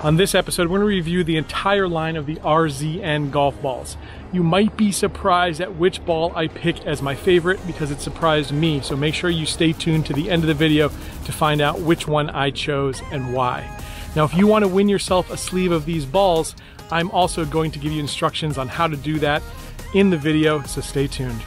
On this episode, we're going to review the entire line of the RZN golf balls. You might be surprised at which ball I pick as my favorite because it surprised me, so make sure you stay tuned to the end of the video to find out which one I chose and why. Now, if you want to win yourself a sleeve of these balls, I'm also going to give you instructions on how to do that in the video, so stay tuned.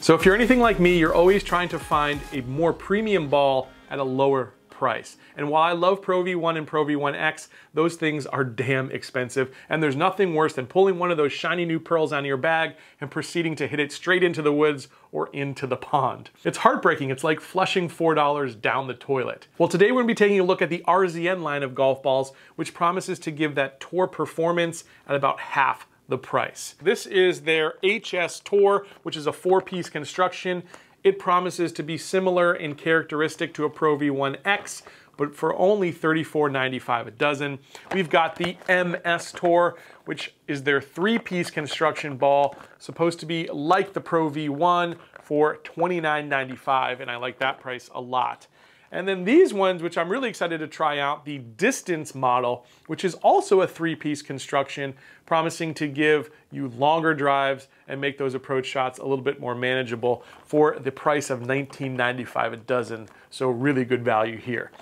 So if you're anything like me, you're always trying to find a more premium ball at a lower price. And while I love Pro V1 and Pro V1X, those things are damn expensive. And there's nothing worse than pulling one of those shiny new pearls out of your bag and proceeding to hit it straight into the woods or into the pond. It's heartbreaking. It's like flushing $4 down the toilet. Well, today we're gonna be taking a look at the RZN line of golf balls, which promises to give that tour performance at about half the price. This is their HS Tour, which is a four-piece construction. It promises to be similar in characteristic to a Pro V1X, but for only $34.95 a dozen. We've got the MS Tour, which is their three-piece construction ball, supposed to be like the Pro V1 for $29.95, and I like that price a lot. And then these ones, which I'm really excited to try out, the distance model, which is also a three-piece construction, promising to give you longer drives and make those approach shots a little bit more manageable for the price of $19.95 a dozen. So really good value here.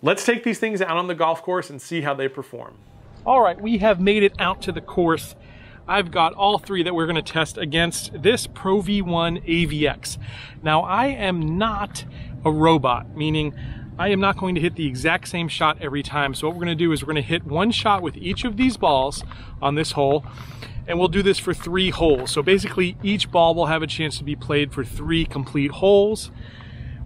Let's take these things out on the golf course and see how they perform. All right, we have made it out to the course. I've got all three that we're gonna test against this Pro V1 AVX. Now I am not a robot, meaning I am not going to hit the exact same shot every time. So what we're gonna do is we're gonna hit one shot with each of these balls on this hole, and we'll do this for three holes. So basically each ball will have a chance to be played for three complete holes.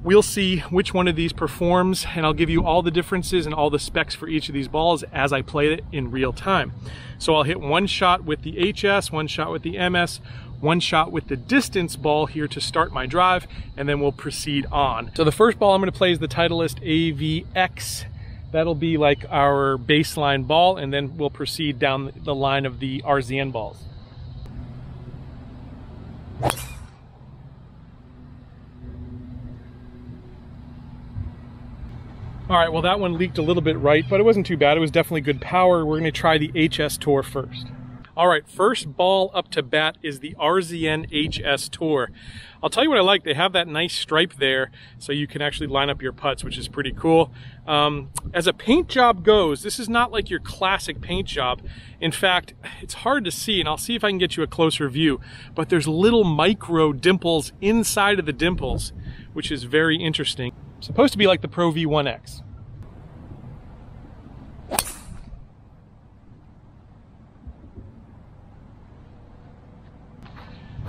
We'll see which one of these performs and I'll give you all the differences and all the specs for each of these balls as I play it in real time. So I'll hit one shot with the HS, one shot with the MS, one shot with the distance ball here to start my drive, and then we'll proceed on. So the first ball I'm gonna play is the Titleist AVX. That'll be like our baseline ball, and then we'll proceed down the line of the RZN balls. All right, well that one leaked a little bit right, but it wasn't too bad. It was definitely good power. We're gonna try the HS Tour first. All right, first ball up to bat is the RZN HS Tour. I'll tell you what I like. They have that nice stripe there so you can actually line up your putts, which is pretty cool. Um, as a paint job goes, this is not like your classic paint job. In fact, it's hard to see, and I'll see if I can get you a closer view, but there's little micro dimples inside of the dimples, which is very interesting. Supposed to be like the Pro V1X.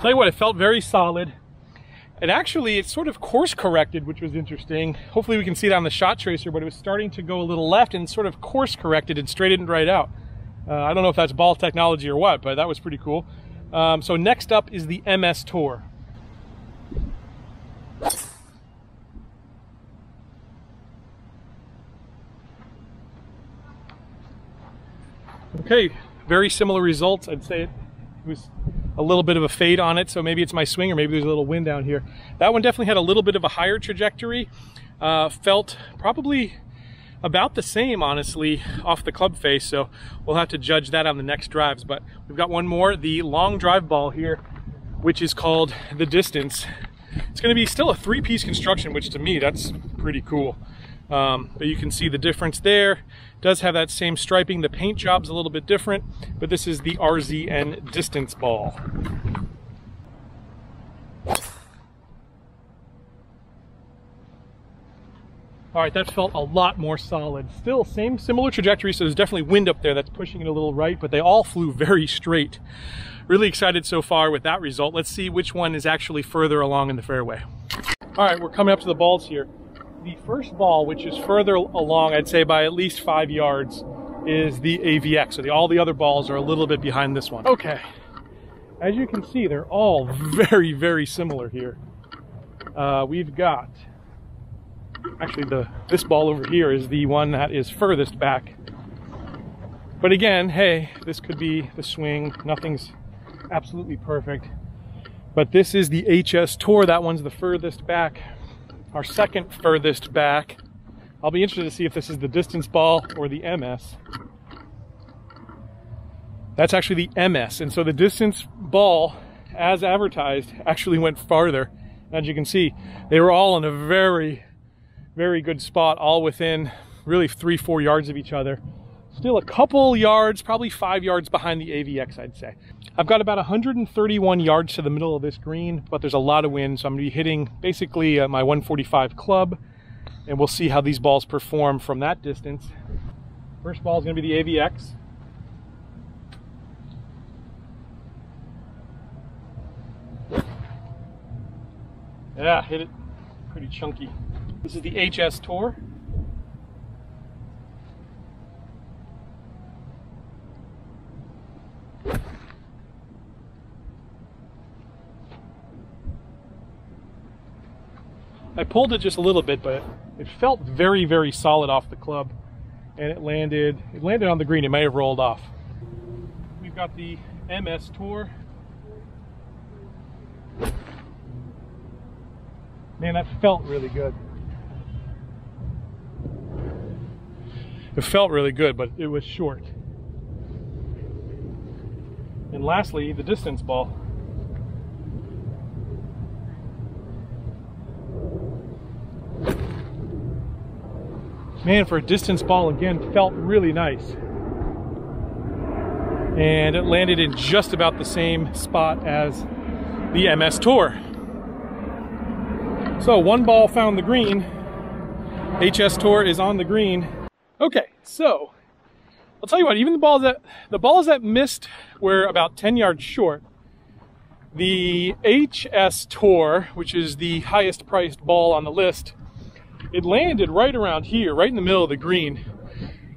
Tell you what, it felt very solid. And actually, it sort of course corrected, which was interesting. Hopefully we can see it on the shot tracer, but it was starting to go a little left and sort of course corrected and straightened right out. Uh, I don't know if that's ball technology or what, but that was pretty cool. Um, so next up is the MS Tour. Okay, very similar results. I'd say it was a little bit of a fade on it, so maybe it's my swing or maybe there's a little wind down here. That one definitely had a little bit of a higher trajectory. Uh, felt probably about the same, honestly, off the club face, so we'll have to judge that on the next drives. But we've got one more, the long drive ball here, which is called the Distance. It's gonna be still a three-piece construction, which to me, that's pretty cool. Um, but you can see the difference there. Does have that same striping. The paint job's a little bit different, but this is the RZN distance ball. All right, that felt a lot more solid. Still same similar trajectory, so there's definitely wind up there that's pushing it a little right, but they all flew very straight. Really excited so far with that result. Let's see which one is actually further along in the fairway. All right, we're coming up to the balls here the first ball, which is further along, I'd say by at least five yards, is the AVX. So the, all the other balls are a little bit behind this one. Okay. As you can see, they're all very, very similar here. Uh, we've got, actually the this ball over here is the one that is furthest back. But again, hey, this could be the swing. Nothing's absolutely perfect. But this is the HS Tour. That one's the furthest back our second furthest back I'll be interested to see if this is the distance ball or the MS. That's actually the MS. And so the distance ball, as advertised, actually went farther. As you can see, they were all in a very, very good spot, all within really three, four yards of each other. Still a couple yards, probably five yards behind the AVX, I'd say. I've got about 131 yards to the middle of this green, but there's a lot of wind, so I'm gonna be hitting basically uh, my 145 club, and we'll see how these balls perform from that distance. First ball is gonna be the AVX. Yeah, hit it pretty chunky. This is the HS Tour. I pulled it just a little bit, but it felt very, very solid off the club. And it landed, it landed on the green. It may have rolled off. We've got the MS Tour. Man, that felt really good. It felt really good, but it was short. And lastly, the distance ball. Man, for a distance ball again, felt really nice. And it landed in just about the same spot as the MS Tour. So one ball found the green. HS Tour is on the green. Okay, so I'll tell you what, even the balls that the balls that missed were about 10 yards short. The HS Tour, which is the highest priced ball on the list, it landed right around here, right in the middle of the green,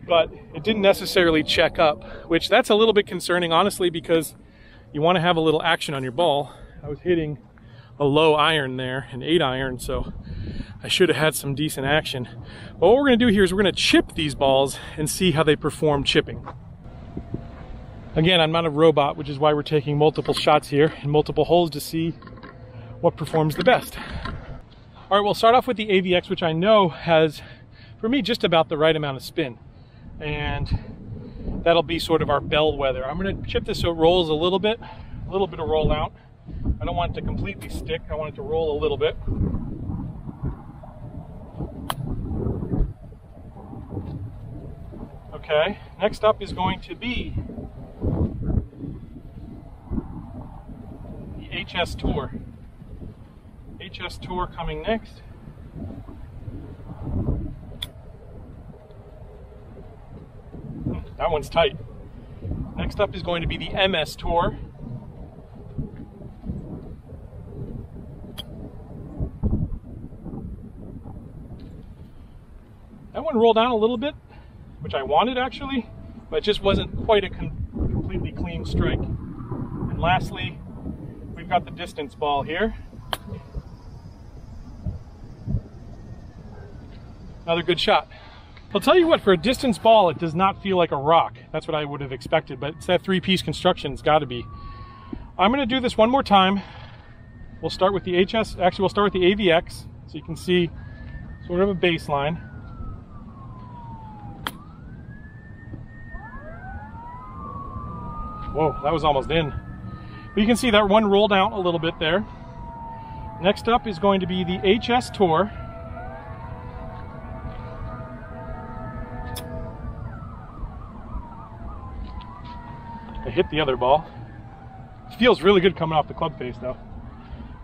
but it didn't necessarily check up, which that's a little bit concerning, honestly, because you want to have a little action on your ball. I was hitting a low iron there, an eight iron, so I should have had some decent action. But what we're gonna do here is we're gonna chip these balls and see how they perform chipping. Again, I'm not a robot, which is why we're taking multiple shots here and multiple holes to see what performs the best. All right, we'll start off with the AVX, which I know has, for me, just about the right amount of spin. And that'll be sort of our bellwether. I'm gonna chip this so it rolls a little bit, a little bit of roll out. I don't want it to completely stick. I want it to roll a little bit. Okay, next up is going to be the HS Tour. HS Tour coming next. That one's tight. Next up is going to be the MS Tour. That one rolled down a little bit, which I wanted actually, but it just wasn't quite a completely clean strike. And lastly, we've got the distance ball here. Another good shot. I'll tell you what, for a distance ball, it does not feel like a rock. That's what I would have expected, but it's that three-piece construction. It's got to be. I'm going to do this one more time. We'll start with the HS, actually we'll start with the AVX, so you can see sort of a baseline. Whoa, that was almost in. But you can see that one rolled out a little bit there. Next up is going to be the HS Tour. I hit the other ball. It feels really good coming off the club face though.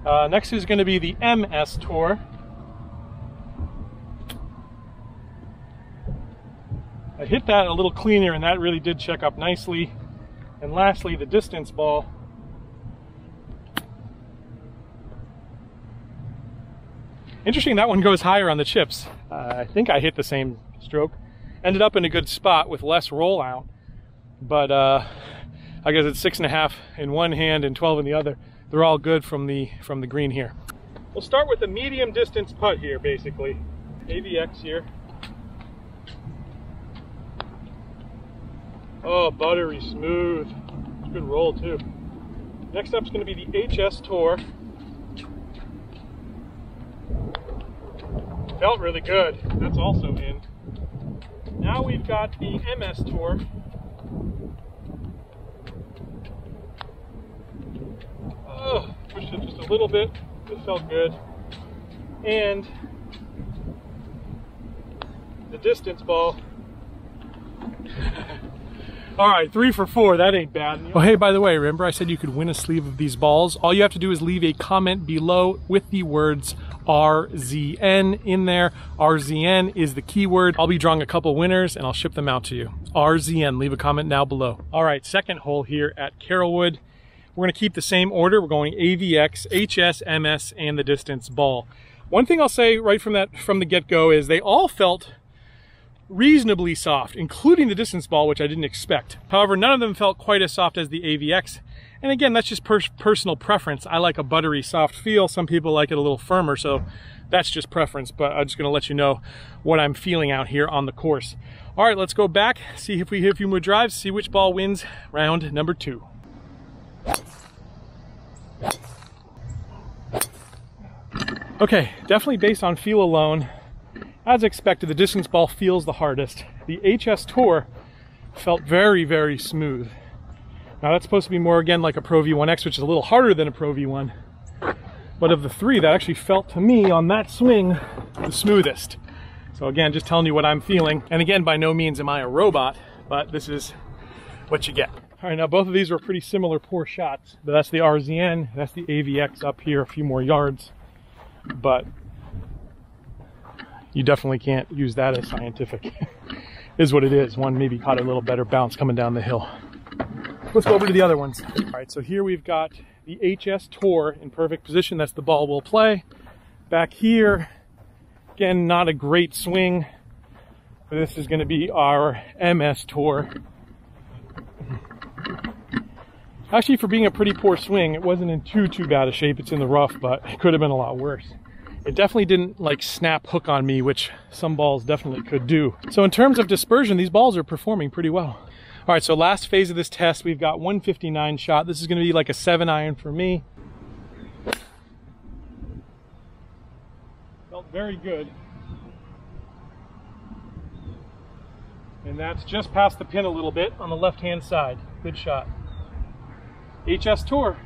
Uh, next is going to be the MS Tour. I hit that a little cleaner and that really did check up nicely. And lastly, the distance ball. Interesting, that one goes higher on the chips. Uh, I think I hit the same stroke. Ended up in a good spot with less rollout, but uh, I guess it's six and a half in one hand and 12 in the other. They're all good from the from the green here. We'll start with a medium distance putt here, basically. AVX here. Oh, buttery smooth. Good roll too. Next up is going to be the HS Tour. Felt really good. That's also in. Now we've got the MS Tour. Oh, pushed it just a little bit. It felt good. And the distance ball. All right, three for four. That ain't bad. Oh, hey, by the way, remember I said you could win a sleeve of these balls? All you have to do is leave a comment below with the words RZN in there. RZN is the keyword. I'll be drawing a couple winners and I'll ship them out to you. RZN, leave a comment now below. All right, second hole here at Carrollwood. We're gonna keep the same order. We're going AVX, HS, MS, and the distance ball. One thing I'll say right from that from the get-go is they all felt reasonably soft, including the distance ball, which I didn't expect. However, none of them felt quite as soft as the AVX. And again, that's just per personal preference. I like a buttery soft feel. Some people like it a little firmer, so that's just preference, but I'm just gonna let you know what I'm feeling out here on the course. All right, let's go back, see if we hit a few more drives, see which ball wins round number two. Okay, definitely based on feel alone, as expected, the distance ball feels the hardest. The HS Tour felt very, very smooth. Now that's supposed to be more again like a Pro V1X, which is a little harder than a Pro V1. But of the three, that actually felt to me on that swing the smoothest. So again, just telling you what I'm feeling. And again, by no means am I a robot, but this is what you get. All right, now both of these were pretty similar poor shots, but that's the RZN, that's the AVX up here a few more yards. But you definitely can't use that as scientific. is what it is. One maybe caught a little better bounce coming down the hill. Let's go over to the other ones. All right, so here we've got the HS Tour in perfect position. That's the ball we'll play. Back here, again, not a great swing. This is gonna be our MS Tour. Actually, for being a pretty poor swing, it wasn't in too, too bad a shape. It's in the rough, but it could have been a lot worse. It definitely didn't like snap hook on me, which some balls definitely could do. So in terms of dispersion, these balls are performing pretty well. All right, so last phase of this test, we've got 159 shot. This is gonna be like a seven iron for me. Felt very good. And that's just past the pin a little bit on the left-hand side. Good shot. HS Tour.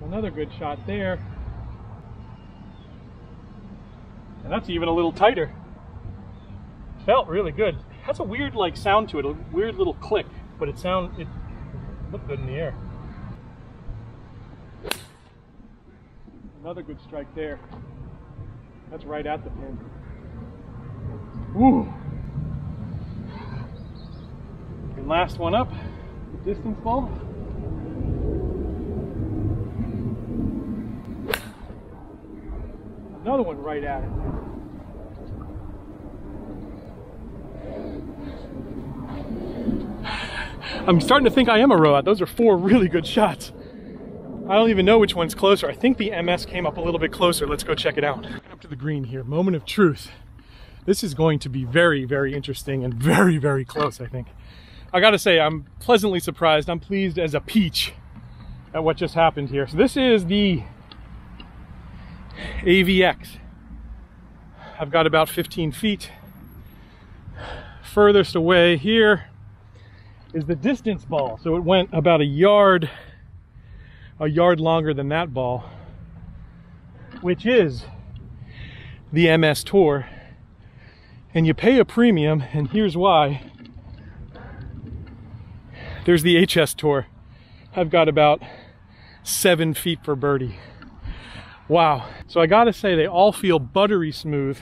Another good shot there. And that's even a little tighter. Felt really good. Has a weird like sound to it, a weird little click, but it sound it looked good in the air. Another good strike there. That's right at the pin. And last one up, distance ball. Another one right at it. I'm starting to think I am a robot. Those are four really good shots. I don't even know which one's closer. I think the MS came up a little bit closer. Let's go check it out. Up to the green here, moment of truth. This is going to be very, very interesting and very, very close, I think. I gotta say, I'm pleasantly surprised. I'm pleased as a peach at what just happened here. So this is the AVX. I've got about 15 feet. Furthest away here is the distance ball. So it went about a yard, a yard longer than that ball, which is the MS Tour. And you pay a premium, and here's why. There's the HS Tour. I've got about seven feet for birdie. Wow. So I gotta say, they all feel buttery smooth.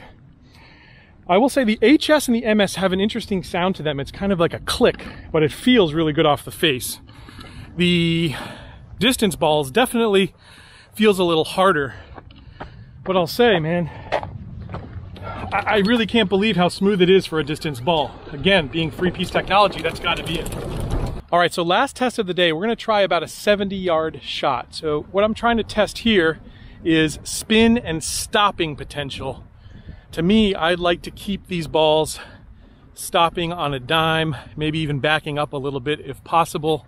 I will say the HS and the MS have an interesting sound to them. It's kind of like a click, but it feels really good off the face. The distance balls definitely feels a little harder. But I'll say, man, I, really can't believe how smooth it is for a distance ball. Again, being free piece technology, that's gotta be it. All right, so last test of the day, we're gonna try about a 70 yard shot. So what I'm trying to test here is spin and stopping potential. To me, I'd like to keep these balls stopping on a dime, maybe even backing up a little bit if possible.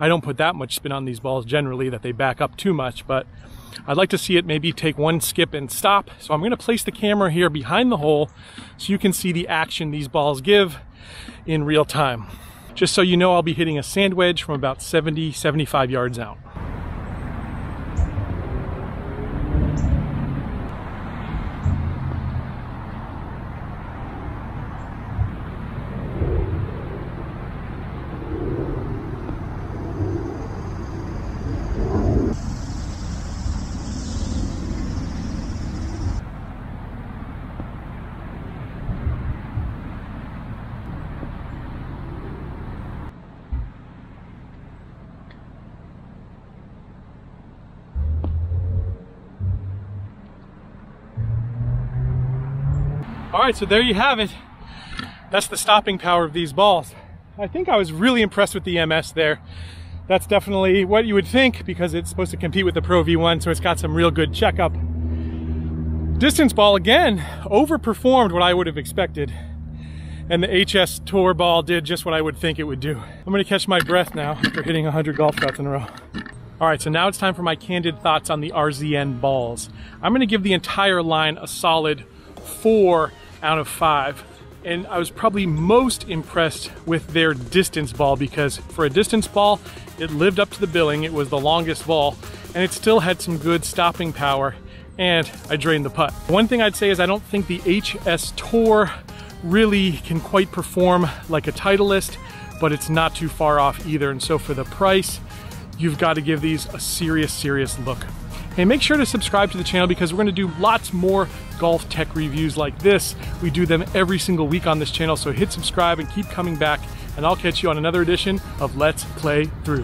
I don't put that much spin on these balls generally that they back up too much, but I'd like to see it maybe take one skip and stop. So I'm gonna place the camera here behind the hole so you can see the action these balls give in real time. Just so you know, I'll be hitting a sand wedge from about 70, 75 yards out. All right, so there you have it. That's the stopping power of these balls. I think I was really impressed with the MS there. That's definitely what you would think because it's supposed to compete with the Pro V1, so it's got some real good checkup. Distance ball, again, overperformed what I would have expected. And the HS Tour ball did just what I would think it would do. I'm gonna catch my breath now after hitting 100 golf shots in a row. All right, so now it's time for my candid thoughts on the RZN balls. I'm gonna give the entire line a solid four out of five. And I was probably most impressed with their distance ball because for a distance ball, it lived up to the billing. It was the longest ball and it still had some good stopping power and I drained the putt. One thing I'd say is I don't think the HS Tour really can quite perform like a Titleist, but it's not too far off either. And so for the price, you've got to give these a serious, serious look. And make sure to subscribe to the channel because we're gonna do lots more golf tech reviews like this. We do them every single week on this channel, so hit subscribe and keep coming back, and I'll catch you on another edition of Let's Play Thru.